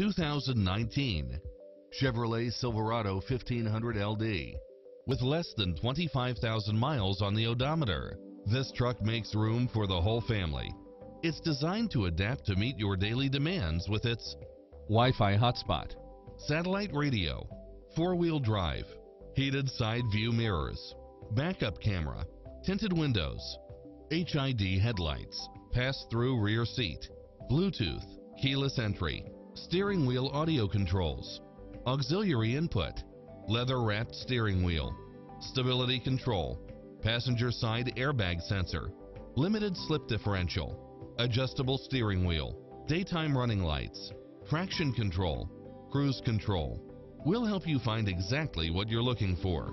2019 Chevrolet Silverado 1500 LD. With less than 25,000 miles on the odometer, this truck makes room for the whole family. It's designed to adapt to meet your daily demands with its Wi-Fi hotspot, satellite radio, four-wheel drive, heated side view mirrors, backup camera, tinted windows, HID headlights, pass-through rear seat, Bluetooth, keyless entry, steering wheel audio controls, auxiliary input, leather-wrapped steering wheel, stability control, passenger side airbag sensor, limited slip differential, adjustable steering wheel, daytime running lights, traction control, cruise control. We'll help you find exactly what you're looking for.